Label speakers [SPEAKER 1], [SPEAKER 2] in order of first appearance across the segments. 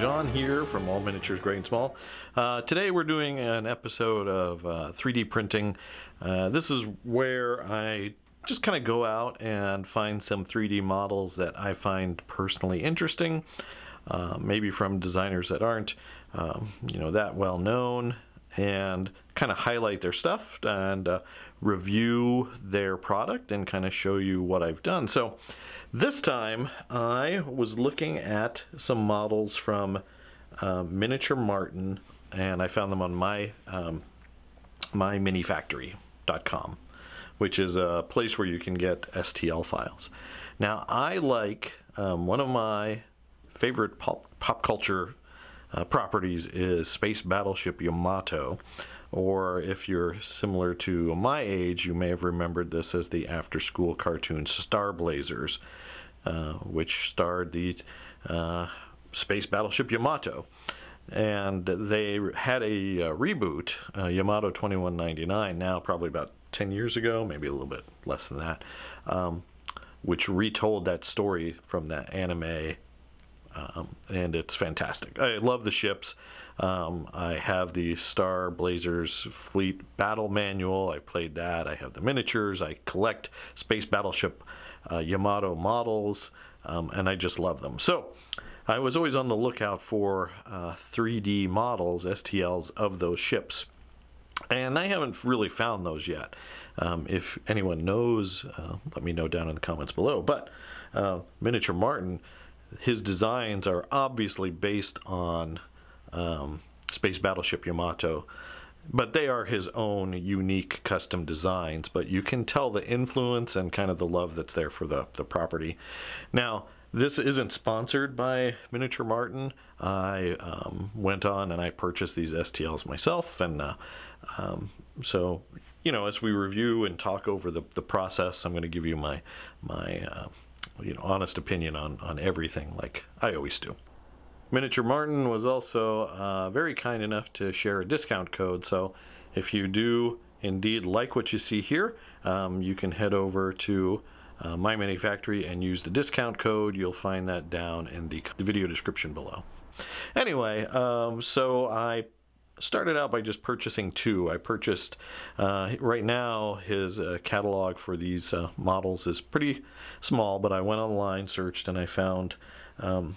[SPEAKER 1] Jon here from All Miniatures Great and Small. Uh, today we're doing an episode of uh, 3D printing. Uh, this is where I just kind of go out and find some 3D models that I find personally interesting, uh, maybe from designers that aren't, um, you know, that well known, and kind of highlight their stuff and uh, review their product and kind of show you what I've done. So this time I was looking at some models from uh, Miniature Martin and I found them on my um, myminifactory.com which is a place where you can get STL files. Now I like um, one of my favorite pop, pop culture uh, properties is Space Battleship Yamato, or if you're similar to my age, you may have remembered this as the after school cartoon Star Blazers, uh, which starred the uh, Space Battleship Yamato. And they had a uh, reboot, uh, Yamato 2199, now probably about 10 years ago, maybe a little bit less than that, um, which retold that story from that anime um, and it's fantastic. I love the ships. Um, I have the Star Blazers Fleet Battle Manual. I've played that. I have the miniatures. I collect Space Battleship uh, Yamato models, um, and I just love them. So I was always on the lookout for uh, 3D models, STLs, of those ships. And I haven't really found those yet. Um, if anyone knows, uh, let me know down in the comments below. But uh, Miniature Martin his designs are obviously based on um, Space Battleship Yamato, but they are his own unique custom designs. But you can tell the influence and kind of the love that's there for the, the property. Now, this isn't sponsored by Miniature Martin. I um, went on and I purchased these STLs myself, and uh, um, so you know, as we review and talk over the, the process, I'm going to give you my my uh, you know, honest opinion on, on everything like I always do. Miniature Martin was also uh, very kind enough to share a discount code. So if you do indeed like what you see here, um, you can head over to uh, My Minifactory and use the discount code. You'll find that down in the, the video description below. Anyway, um, so I started out by just purchasing two. I purchased, uh, right now, his uh, catalog for these uh, models is pretty small, but I went online, searched, and I found, um,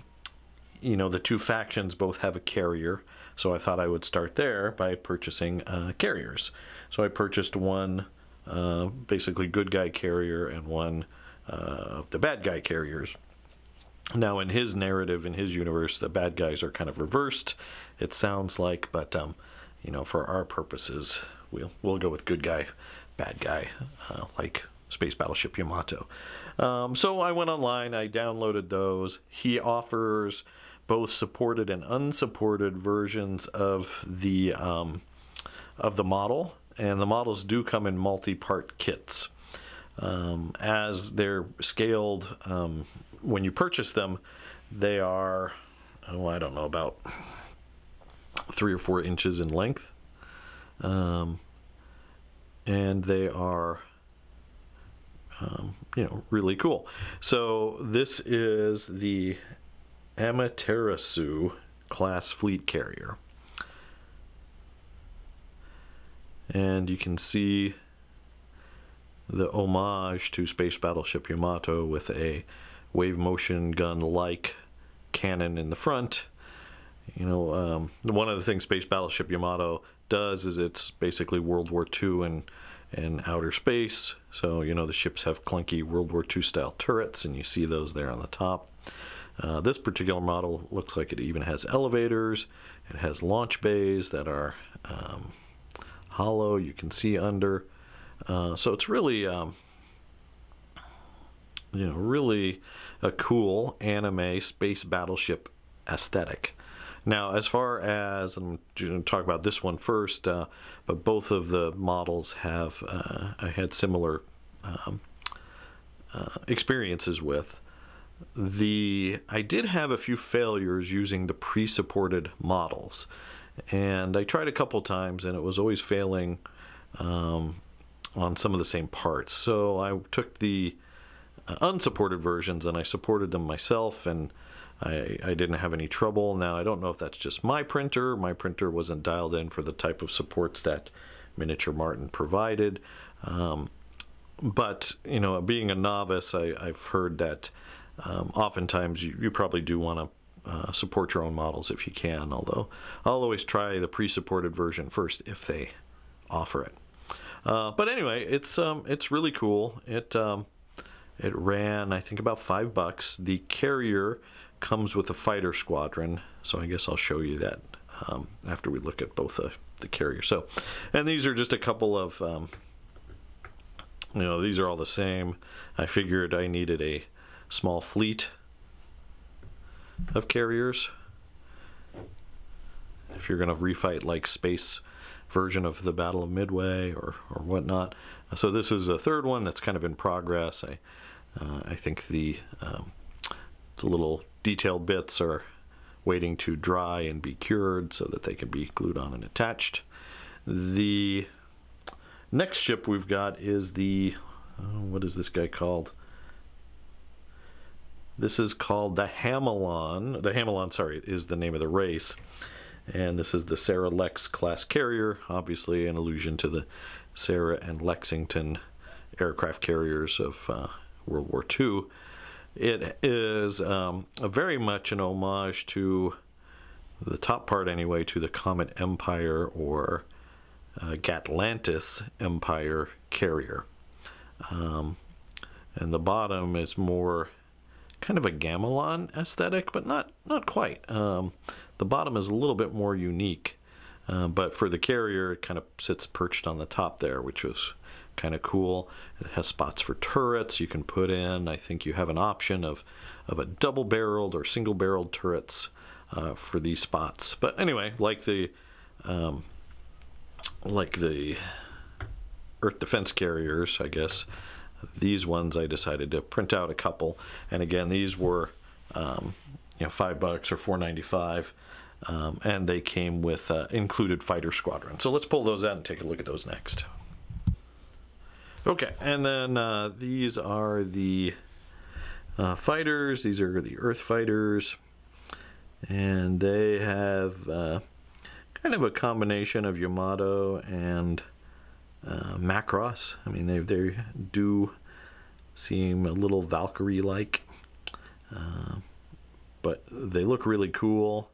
[SPEAKER 1] you know, the two factions both have a carrier. So I thought I would start there by purchasing uh, carriers. So I purchased one uh, basically good guy carrier and one uh, of the bad guy carriers. Now, in his narrative, in his universe, the bad guys are kind of reversed. It sounds like, but um, you know, for our purposes, we'll we'll go with good guy, bad guy, uh, like Space Battleship Yamato. Um, so I went online, I downloaded those. He offers both supported and unsupported versions of the um, of the model, and the models do come in multi-part kits. Um, as they're scaled um, when you purchase them, they are, oh, I don't know, about three or four inches in length. Um, and they are, um, you know, really cool. So this is the Amaterasu class fleet carrier. And you can see the homage to Space Battleship Yamato with a wave motion gun like cannon in the front. You know, um, one of the things Space Battleship Yamato does is it's basically World War II and in outer space. So, you know, the ships have clunky World War II style turrets, and you see those there on the top. Uh, this particular model looks like it even has elevators. It has launch bays that are um, hollow. You can see under. Uh, so it's really um, you know, really a cool anime space battleship aesthetic. Now, as far as I'm going to talk about this one first, uh, but both of the models have uh, I had similar um, uh, experiences with. The I did have a few failures using the pre-supported models, and I tried a couple times, and it was always failing um, on some of the same parts. So I took the unsupported versions and I supported them myself and I, I didn't have any trouble. Now, I don't know if that's just my printer. My printer wasn't dialed in for the type of supports that Miniature Martin provided. Um, but, you know, being a novice, I, I've heard that um, oftentimes you, you probably do want to uh, support your own models if you can, although I'll always try the pre-supported version first if they offer it. Uh, but anyway, it's um, it's really cool. It um, it ran I think about five bucks. The carrier comes with a fighter squadron, so I guess I'll show you that um, after we look at both the the carrier. So, and these are just a couple of um, you know these are all the same. I figured I needed a small fleet of carriers if you're going to refight like space version of the Battle of Midway or, or whatnot. So this is a third one that's kind of in progress. I, uh, I think the, um, the little detailed bits are waiting to dry and be cured so that they can be glued on and attached. The next ship we've got is the, uh, what is this guy called? This is called the Hamelon. The Hamelon, sorry, is the name of the race. And this is the Sarah Lex class carrier, obviously an allusion to the Sarah and Lexington aircraft carriers of uh, World War II. It is um, very much an homage to the top part, anyway, to the Comet Empire or uh, Gatlantis Empire carrier. Um, and the bottom is more kind of a Gamilon aesthetic, but not not quite. Um, the bottom is a little bit more unique, uh, but for the carrier, it kind of sits perched on the top there, which was kind of cool. It has spots for turrets you can put in. I think you have an option of of a double-barreled or single-barreled turrets uh, for these spots. But anyway, like the um, like the Earth Defense carriers, I guess these ones I decided to print out a couple and again these were um, you know five bucks or four ninety five um, and they came with uh, included fighter squadron so let's pull those out and take a look at those next okay and then uh, these are the uh, fighters these are the earth fighters and they have uh, kind of a combination of Yamato and uh, Macross. I mean, they they do seem a little Valkyrie-like, uh, but they look really cool,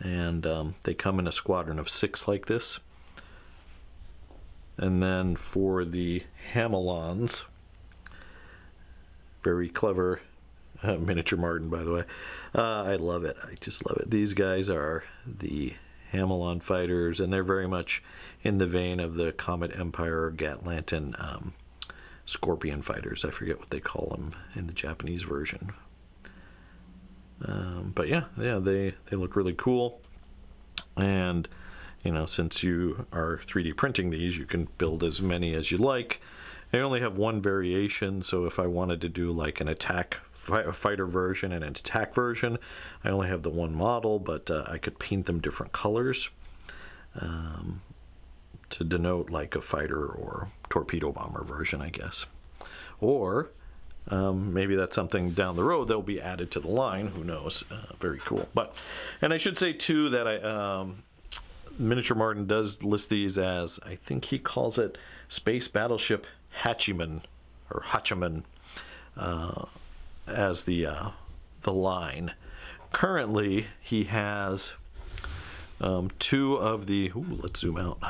[SPEAKER 1] and um, they come in a squadron of six like this. And then for the Hamelons, very clever uh, miniature Martin, by the way. Uh, I love it. I just love it. These guys are the Hamelon fighters, and they're very much in the vein of the Comet Empire Gatlantin um, Scorpion fighters. I forget what they call them in the Japanese version. Um, but yeah, yeah, they they look really cool, and you know, since you are 3D printing these, you can build as many as you like. I only have one variation, so if I wanted to do like an attack fighter version and an attack version, I only have the one model, but uh, I could paint them different colors um, to denote like a fighter or torpedo bomber version, I guess. Or um, maybe that's something down the road that will be added to the line. Who knows? Uh, very cool. But and I should say too that I um, Miniature Martin does list these as I think he calls it Space Battleship Hachiman or Hatchiman uh, as the uh, the line. Currently, he has um, two of the. Ooh, let's zoom out.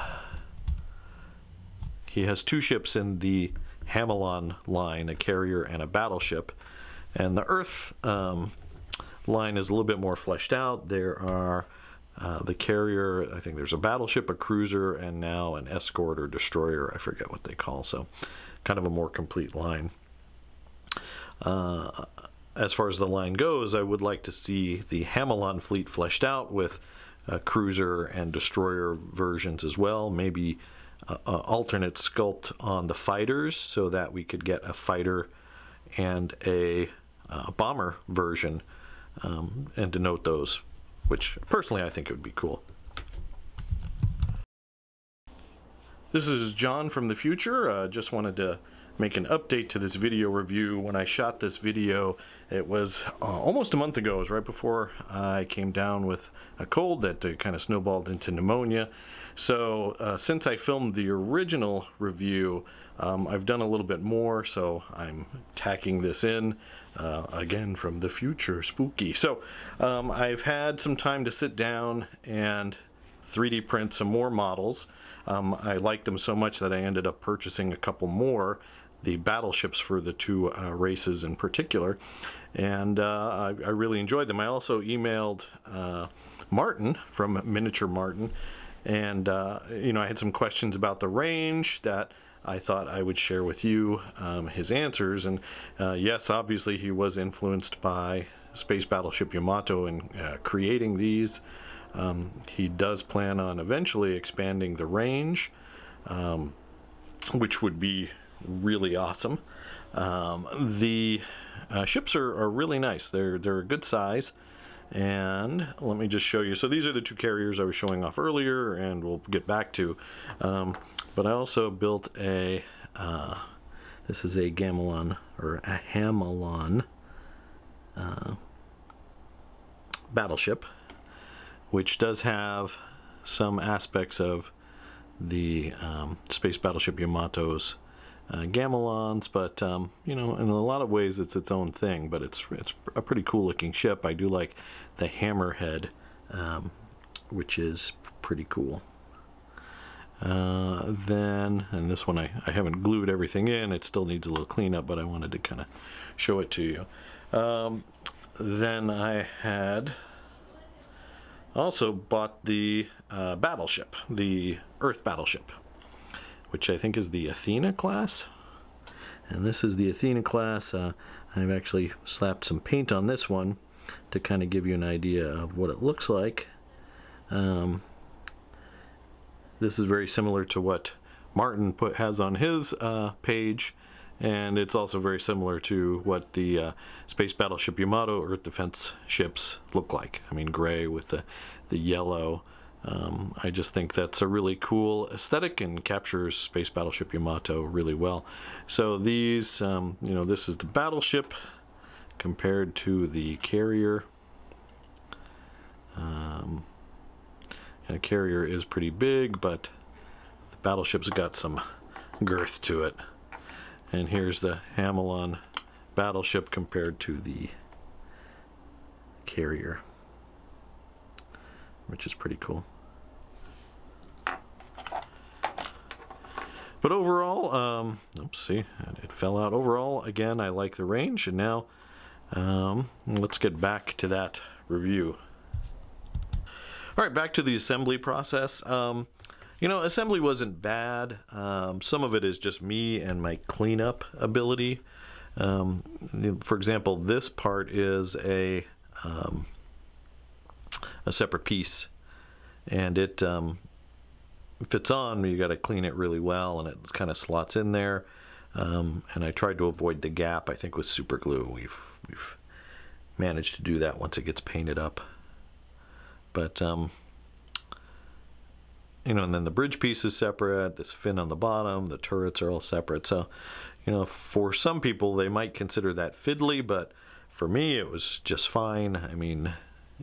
[SPEAKER 1] He has two ships in the Hamelon line, a carrier and a battleship, and the Earth um, line is a little bit more fleshed out. There are uh, the carrier, I think there's a battleship, a cruiser, and now an escort or destroyer. I forget what they call. So, kind of a more complete line. Uh, as far as the line goes, I would like to see the Hamelon fleet fleshed out with uh, cruiser and destroyer versions as well. Maybe uh, alternate sculpt on the fighters so that we could get a fighter and a uh, bomber version um, and denote those which personally I think it would be cool. This is Jon from the future. Uh, just wanted to make an update to this video review. When I shot this video, it was uh, almost a month ago. It was right before I came down with a cold that uh, kind of snowballed into pneumonia. So uh, since I filmed the original review, um, I've done a little bit more, so I'm tacking this in uh, again from the future, spooky. So um, I've had some time to sit down and 3D print some more models. Um, I liked them so much that I ended up purchasing a couple more, the battleships for the two uh, races in particular, and uh, I, I, really enjoyed them. I also emailed uh, Martin from Miniature Martin, and uh, you know I had some questions about the range that I thought I would share with you um, his answers. And uh, yes, obviously he was influenced by Space Battleship Yamato in uh, creating these. Um, he does plan on eventually expanding the range, um, which would be really awesome. Um, the uh, ships are, are really nice. They're they're a good size. And let me just show you. So these are the two carriers I was showing off earlier, and we'll get back to. Um, but I also built a. Uh, this is a Gamilon or a Hamelon uh, battleship which does have some aspects of the um, Space Battleship Yamato's uh, Gamilons, but um, you know, in a lot of ways, it's its own thing. But it's it's a pretty cool looking ship. I do like the hammerhead, um, which is pretty cool. Uh, then, and this one I, I haven't glued everything in. It still needs a little cleanup, but I wanted to kind of show it to you. Um, then I had also bought the uh, battleship, the Earth battleship, which I think is the Athena class. And this is the Athena class. Uh, I've actually slapped some paint on this one to kind of give you an idea of what it looks like. Um, this is very similar to what Martin put has on his uh, page and it's also very similar to what the uh, Space Battleship Yamato Earth Defense ships look like. I mean, gray with the, the yellow. Um, I just think that's a really cool aesthetic and captures Space Battleship Yamato really well. So these, um, you know, this is the battleship compared to the carrier. Um, the carrier is pretty big, but the battleship's got some girth to it. And here's the Hamelon battleship compared to the carrier, which is pretty cool. But overall, um, oops, see, it fell out. Overall, again, I like the range. And now, um, let's get back to that review. All right, back to the assembly process. Um, you know, assembly wasn't bad. Um, some of it is just me and my cleanup ability. Um, for example, this part is a um, a separate piece, and it um, fits on. You got to clean it really well, and it kind of slots in there. Um, and I tried to avoid the gap. I think with super glue, we've we've managed to do that once it gets painted up. But um, you know, and then the bridge piece is separate, this fin on the bottom, the turrets are all separate. So, you know, for some people, they might consider that fiddly, but for me, it was just fine. I mean,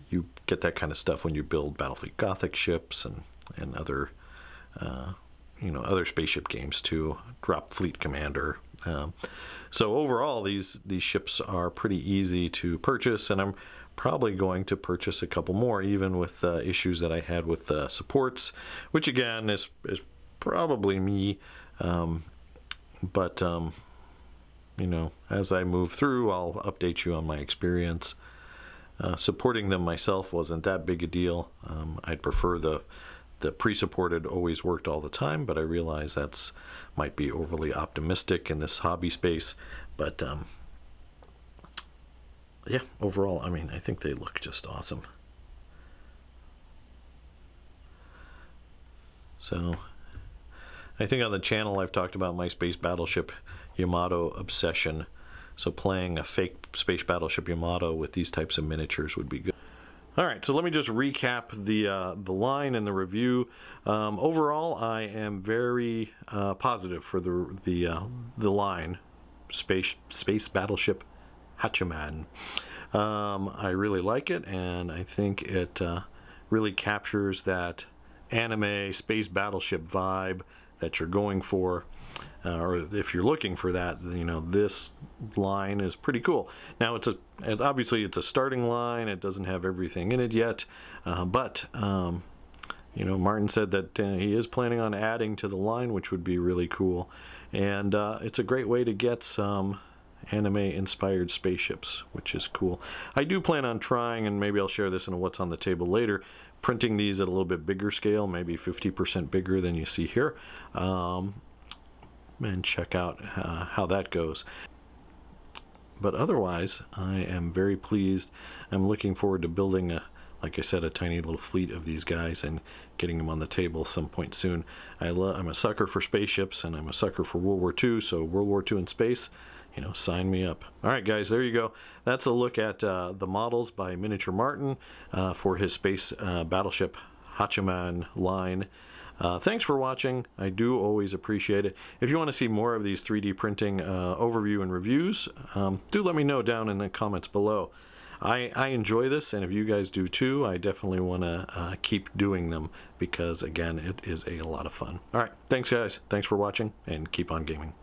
[SPEAKER 1] you get that kind of stuff when you build Battlefleet Gothic ships and, and other, uh, you know, other spaceship games too, Drop Fleet Commander. Um, so overall, these, these ships are pretty easy to purchase, and I'm probably going to purchase a couple more, even with uh, issues that I had with uh, supports, which again is is probably me. Um, but um, you know, as I move through, I'll update you on my experience. Uh, supporting them myself wasn't that big a deal. Um, I'd prefer the the pre-supported always worked all the time, but I realize that's might be overly optimistic in this hobby space. But um, yeah, overall, I mean, I think they look just awesome. So, I think on the channel I've talked about my space battleship Yamato obsession. So playing a fake space battleship Yamato with these types of miniatures would be good. All right, so let me just recap the uh, the line and the review. Um, overall, I am very uh, positive for the the uh, the line, space space battleship Hachiman. Um, I really like it, and I think it uh, really captures that anime space battleship vibe that you're going for uh, or if you're looking for that, you know, this line is pretty cool. Now, it's a obviously it's a starting line. It doesn't have everything in it yet, uh, but um, you know, Martin said that uh, he is planning on adding to the line, which would be really cool, and uh, it's a great way to get some anime-inspired spaceships, which is cool. I do plan on trying, and maybe I'll share this in what's on the table later, printing these at a little bit bigger scale, maybe 50% bigger than you see here. Um, and check out uh, how that goes. But otherwise, I am very pleased. I'm looking forward to building a, like I said, a tiny little fleet of these guys and getting them on the table some point soon. I I'm a sucker for spaceships and I'm a sucker for World War II, so World War II in space, you know, sign me up. All right, guys, there you go. That's a look at uh, the models by Miniature Martin uh, for his space uh, battleship Hachiman line. Uh, thanks for watching. I do always appreciate it. If you want to see more of these 3D printing uh, overview and reviews, um, do let me know down in the comments below. I, I enjoy this, and if you guys do too, I definitely want to uh, keep doing them because, again, it is a lot of fun. All right, thanks, guys. Thanks for watching, and keep on gaming.